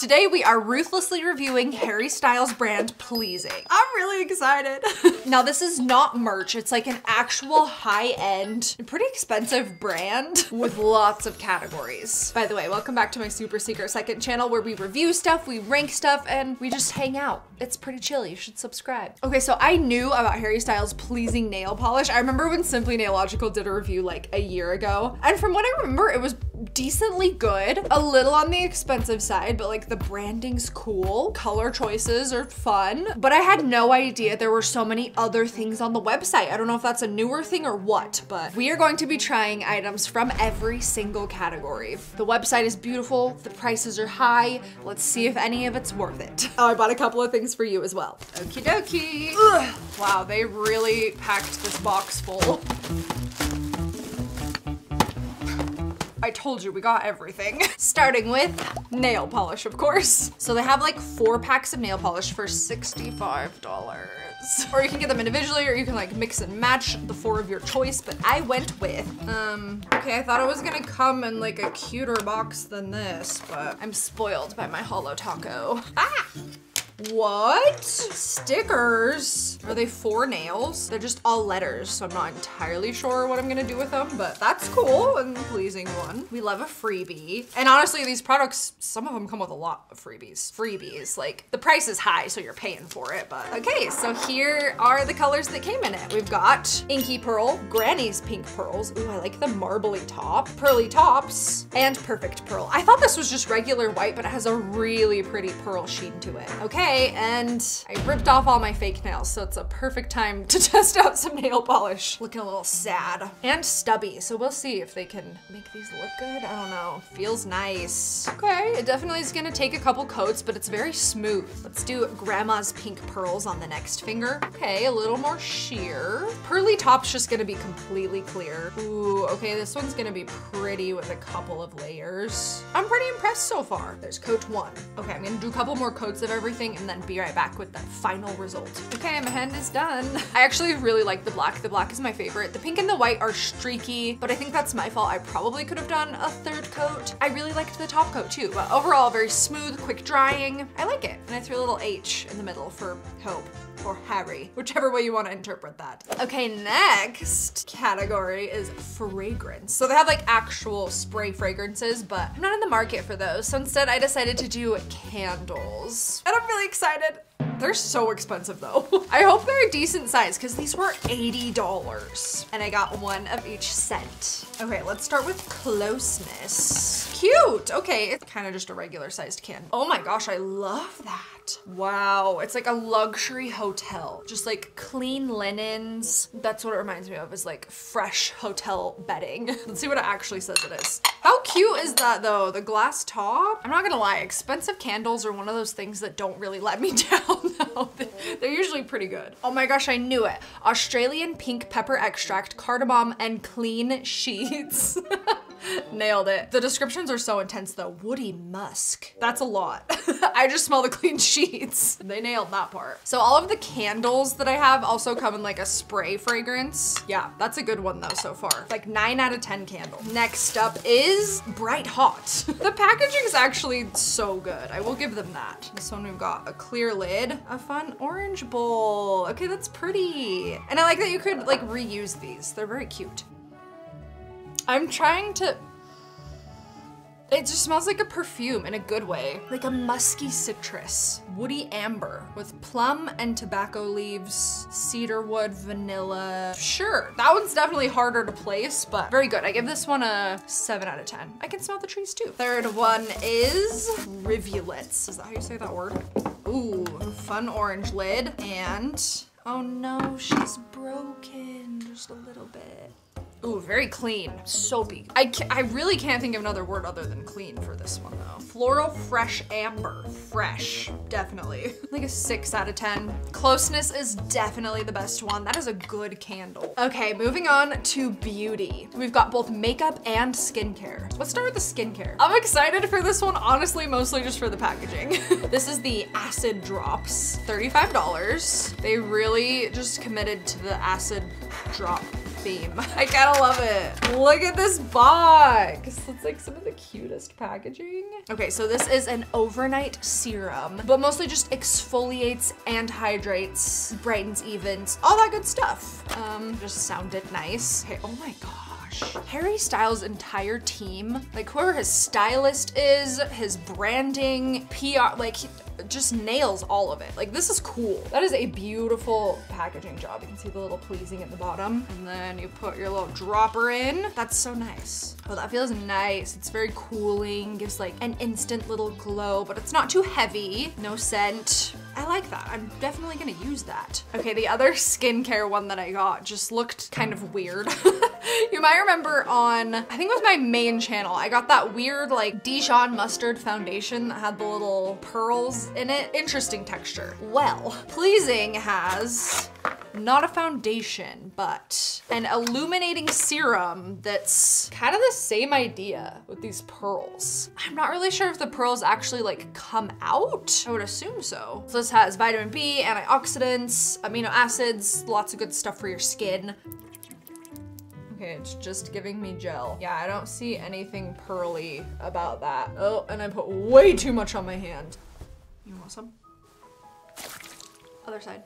Today we are ruthlessly reviewing Harry Styles brand Pleasing. I'm really excited. now this is not merch, it's like an actual high-end, pretty expensive brand with lots of categories. By the way, welcome back to my super secret second channel where we review stuff, we rank stuff, and we just hang out. It's pretty chill, you should subscribe. Okay, so I knew about Harry Styles Pleasing nail polish. I remember when Simply Nailogical did a review like a year ago, and from what I remember, it was decently good, a little on the expensive side, but like the branding's cool. Color choices are fun, but I had no idea there were so many other things on the website. I don't know if that's a newer thing or what, but we are going to be trying items from every single category. The website is beautiful, the prices are high. Let's see if any of it's worth it. Oh, I bought a couple of things for you as well. Okie dokie. Ugh. Wow, they really packed this box full. I told you we got everything. Starting with nail polish, of course. So they have like four packs of nail polish for $65. Or you can get them individually or you can like mix and match the four of your choice, but I went with, um, okay, I thought it was gonna come in like a cuter box than this, but I'm spoiled by my Holo Taco. Ah! What? Stickers? Are they four nails? They're just all letters, so I'm not entirely sure what I'm gonna do with them, but that's cool and pleasing one. We love a freebie. And honestly, these products, some of them come with a lot of freebies. Freebies, like the price is high, so you're paying for it, but. Okay, so here are the colors that came in it. We've got Inky Pearl, Granny's Pink Pearls. Ooh, I like the marbly top, Pearly Tops, and Perfect Pearl. I thought this was just regular white, but it has a really pretty pearl sheen to it. Okay, and I ripped off all my fake nails, so it's a perfect time to test out some nail polish. Looking a little sad and stubby, so we'll see if they can make these look good. I don't know, feels nice. Okay, it definitely is gonna take a couple coats, but it's very smooth. Let's do Grandma's Pink Pearls on the next finger. Okay, a little more sheer. Pearly top's just gonna be completely clear. Ooh, okay, this one's gonna be pretty with a couple of layers. I'm pretty impressed so far. There's coat one. Okay, I'm gonna do a couple more coats of everything and then be right back with that final result. Okay, my hand is done. I actually really like the black. The black is my favorite. The pink and the white are streaky, but I think that's my fault. I probably could have done a third coat. I really liked the top coat too, but overall very smooth, quick drying. I like it. And I threw a little H in the middle for hope or Harry, whichever way you want to interpret that. Okay, next category is fragrance. So they have like actual spray fragrances, but I'm not in the market for those. So instead I decided to do candles. And I'm really excited. They're so expensive though. I hope they're a decent size because these were $80 and I got one of each scent. Okay, let's start with closeness. Cute, okay, it's kind of just a regular sized can. Oh my gosh, I love that. Wow, it's like a luxury hotel. Just like clean linens. That's what it reminds me of is like fresh hotel bedding. Let's see what it actually says it is. How cute is that though? The glass top? I'm not gonna lie, expensive candles are one of those things that don't really let me down though. They're usually pretty good. Oh my gosh, I knew it. Australian pink pepper extract, cardamom, and clean sheets. Nailed it. The descriptions are so intense though. Woody musk. That's a lot. I just smell the clean sheets. They nailed that part. So all of the candles that I have also come in like a spray fragrance. Yeah, that's a good one though so far. Like nine out of 10 candle. Next up is Bright Hot. the packaging is actually so good. I will give them that. This one we've got a clear lid, a fun orange bowl. Okay, that's pretty. And I like that you could like reuse these. They're very cute. I'm trying to, it just smells like a perfume in a good way. Like a musky citrus, woody amber with plum and tobacco leaves, cedarwood, vanilla. Sure, that one's definitely harder to place, but very good. I give this one a seven out of 10. I can smell the trees too. Third one is rivulets. Is that how you say that word? Ooh, fun orange lid and oh no, she's broken just a little bit. Ooh, very clean, soapy. I, I really can't think of another word other than clean for this one though. Floral fresh amber, fresh, definitely. like a six out of 10. Closeness is definitely the best one. That is a good candle. Okay, moving on to beauty. We've got both makeup and skincare. Let's start with the skincare. I'm excited for this one, honestly, mostly just for the packaging. this is the Acid Drops, $35. They really just committed to the acid drop theme. I gotta love it. Look at this box. It's like some of the cutest packaging. Okay, so this is an overnight serum, but mostly just exfoliates and hydrates, brightens, evens, all that good stuff. Um, just sounded nice. Okay, oh my god gosh. Harry Styles' entire team, like whoever his stylist is, his branding, PR, like just nails all of it. Like this is cool. That is a beautiful packaging job. You can see the little pleasing at the bottom. And then you put your little dropper in. That's so nice. Oh, that feels nice. It's very cooling, gives like an instant little glow, but it's not too heavy. No scent. I like that. I'm definitely gonna use that. Okay, the other skincare one that I got just looked kind of weird. you might remember on, I think it was my main channel, I got that weird like Dijon mustard foundation that had the little pearls in it. Interesting texture. Well, Pleasing has not a foundation, but an illuminating serum that's kind of the same idea with these pearls. I'm not really sure if the pearls actually like come out. I would assume so. So this has vitamin B, antioxidants, amino acids, lots of good stuff for your skin. Okay, it's just giving me gel. Yeah, I don't see anything pearly about that. Oh, and I put way too much on my hand. You want some? Other side.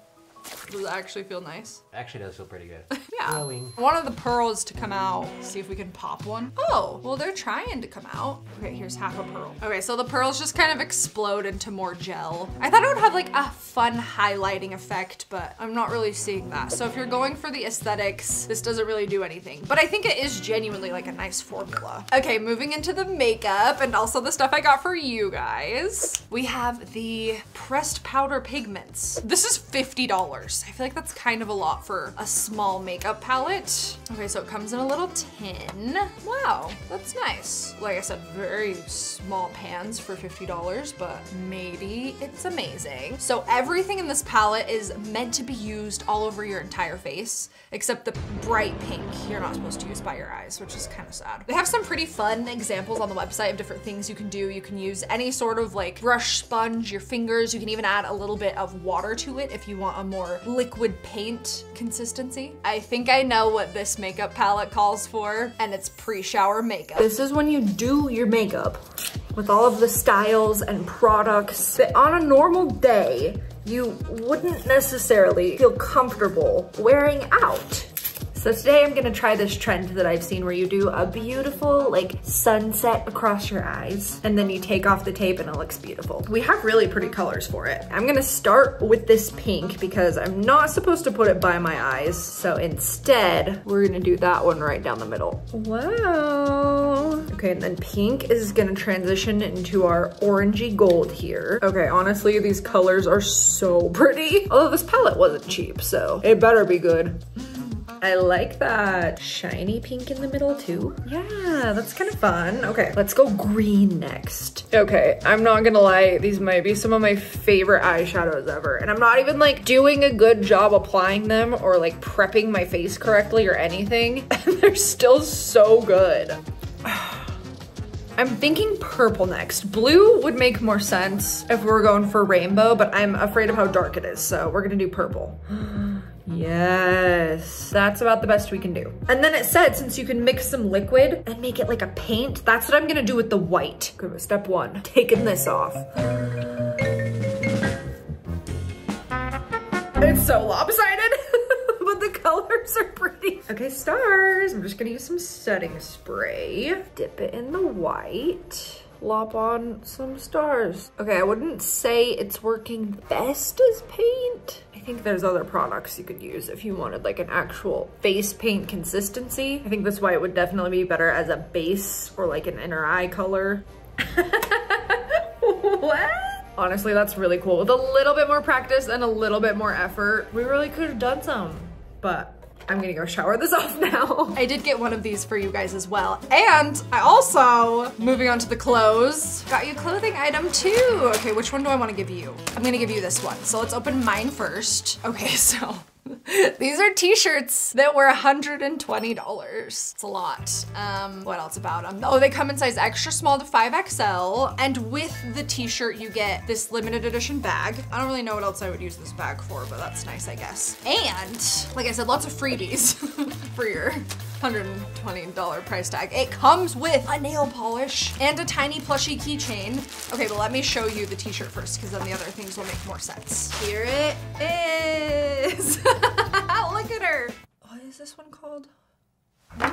Does it actually feel nice? Actually does feel pretty good. yeah. Glowing. One of the pearls to come out. See if we can pop one. Oh, well they're trying to come out. Okay, here's half a pearl. Okay, so the pearls just kind of explode into more gel. I thought it would have like a fun highlighting effect, but I'm not really seeing that. So if you're going for the aesthetics, this doesn't really do anything. But I think it is genuinely like a nice formula. Okay, moving into the makeup and also the stuff I got for you guys. We have the pressed powder pigments. This is $50. I feel like that's kind of a lot for a small makeup palette. Okay, so it comes in a little tin. Wow, that's nice. Like I said, very small pans for $50, but maybe it's amazing. So everything in this palette is meant to be used all over your entire face, except the bright pink you're not supposed to use by your eyes, which is kind of sad. They have some pretty fun examples on the website of different things you can do. You can use any sort of like brush sponge, your fingers. You can even add a little bit of water to it if you want a more liquid paint consistency. I think I know what this makeup palette calls for, and it's pre-shower makeup. This is when you do your makeup with all of the styles and products that on a normal day, you wouldn't necessarily feel comfortable wearing out. So today I'm gonna try this trend that I've seen where you do a beautiful like sunset across your eyes and then you take off the tape and it looks beautiful. We have really pretty colors for it. I'm gonna start with this pink because I'm not supposed to put it by my eyes. So instead, we're gonna do that one right down the middle. Wow. Okay, and then pink is gonna transition into our orangey gold here. Okay, honestly, these colors are so pretty. Although this palette wasn't cheap, so it better be good. I like that shiny pink in the middle too. Yeah, that's kind of fun. Okay, let's go green next. Okay, I'm not gonna lie, these might be some of my favorite eyeshadows ever. And I'm not even like doing a good job applying them or like prepping my face correctly or anything. And they're still so good. I'm thinking purple next. Blue would make more sense if we were going for rainbow, but I'm afraid of how dark it is, so we're gonna do purple. Yes, that's about the best we can do. And then it said, since you can mix some liquid and make it like a paint, that's what I'm gonna do with the white. Okay, step one, taking this off. It's so lopsided, but the colors are pretty. Okay, stars. I'm just gonna use some setting spray. Dip it in the white lop on some stars. Okay, I wouldn't say it's working best as paint. I think there's other products you could use if you wanted like an actual face paint consistency. I think that's why it would definitely be better as a base or like an inner eye color. what? Honestly, that's really cool. With a little bit more practice and a little bit more effort, we really could have done some, but I'm gonna go shower this off now. I did get one of these for you guys as well. And I also, moving on to the clothes, got you clothing item too. Okay, which one do I wanna give you? I'm gonna give you this one. So let's open mine first. Okay, so These are t-shirts that were $120. It's a lot. Um, what else about them? Oh, they come in size extra small to 5XL. And with the t-shirt, you get this limited edition bag. I don't really know what else I would use this bag for, but that's nice, I guess. And like I said, lots of freebies for your $120 price tag. It comes with a nail polish and a tiny plushy keychain. Okay, but let me show you the t-shirt first because then the other things will make more sense. Here it is. Look at her. What is this one called?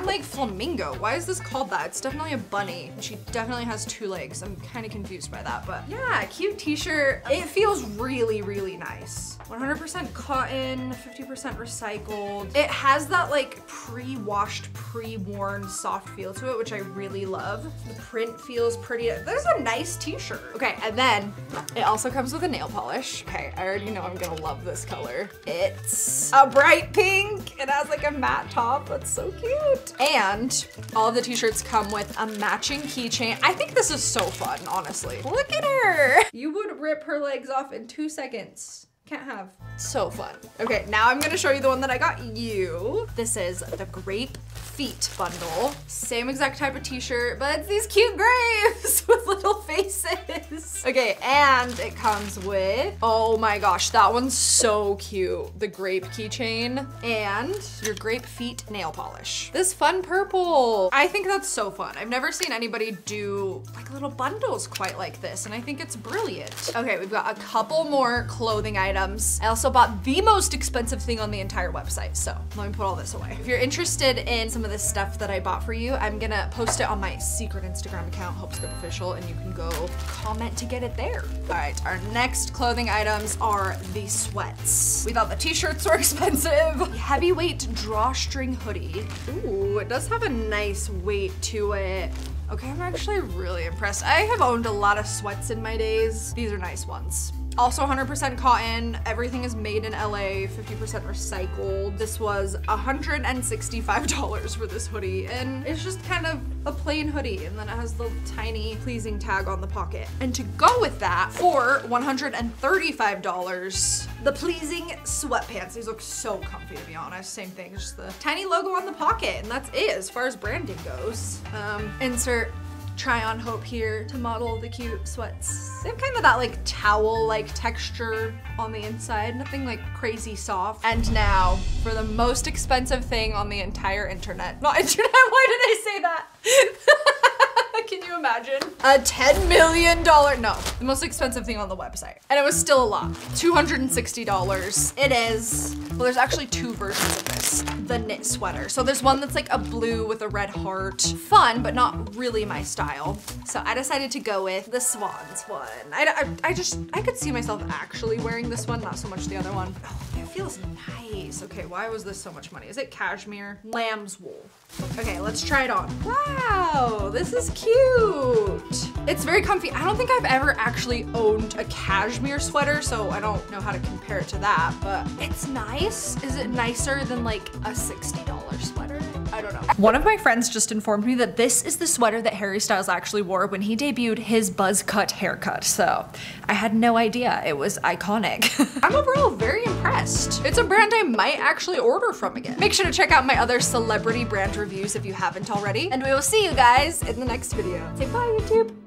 One leg flamingo. Why is this called that? It's definitely a bunny. She definitely has two legs. I'm kind of confused by that, but yeah, cute t-shirt. It um, feels really, really nice. 100% cotton, 50% recycled. It has that like pre-washed, pre-worn soft feel to it, which I really love. The print feels pretty. There's a nice t-shirt. Okay, and then it also comes with a nail polish. Okay, I already know I'm gonna love this color. It's a bright pink. It has like a matte top. That's so cute. And all the t-shirts come with a matching keychain. I think this is so fun, honestly. Look at her. You would rip her legs off in two seconds. Can't have. So fun. Okay, now I'm gonna show you the one that I got you. This is the Grape Feet bundle. Same exact type of t-shirt, but it's these cute grapes with little faces. Okay, and it comes with, oh my gosh, that one's so cute. The grape keychain and your grape feet nail polish. This fun purple. I think that's so fun. I've never seen anybody do like little bundles quite like this, and I think it's brilliant. Okay, we've got a couple more clothing items. I also bought the most expensive thing on the entire website, so let me put all this away. If you're interested in some of this stuff that I bought for you, I'm gonna post it on my secret Instagram account, Hopescope Official, and you can go comment to get it there. All right, our next clothing items are the sweats. We thought the t-shirts were expensive. Heavyweight drawstring hoodie. Ooh, it does have a nice weight to it. Okay, I'm actually really impressed. I have owned a lot of sweats in my days. These are nice ones. Also 100% cotton, everything is made in LA, 50% recycled. This was $165 for this hoodie and it's just kind of a plain hoodie and then it has the tiny pleasing tag on the pocket. And to go with that, for $135, the pleasing sweatpants. These look so comfy to be honest, same thing, just the tiny logo on the pocket and that's it as far as branding goes. Um, insert try on hope here to model the cute sweats. They have kind of that like towel like texture on the inside, nothing like crazy soft. And now for the most expensive thing on the entire internet. Not internet, why did I say that? You imagine? A $10 million, no, the most expensive thing on the website. And it was still a lot, $260. It is, well, there's actually two versions of this, the knit sweater. So there's one that's like a blue with a red heart. Fun, but not really my style. So I decided to go with the Swans one. I, I, I just, I could see myself actually wearing this one, not so much the other one. Oh, feels nice. Okay, why was this so much money? Is it cashmere? Lamb's wool. Okay, let's try it on. Wow, this is cute. It's very comfy. I don't think I've ever actually owned a cashmere sweater, so I don't know how to compare it to that, but it's nice. Is it nicer than like a $60 sweater? I don't know. One of my friends just informed me that this is the sweater that Harry Styles actually wore when he debuted his buzz cut haircut. So I had no idea. It was iconic. I'm overall very impressed. It's a brand I might actually order from again. Make sure to check out my other celebrity brand reviews if you haven't already. And we will see you guys in the next video. Say bye, YouTube.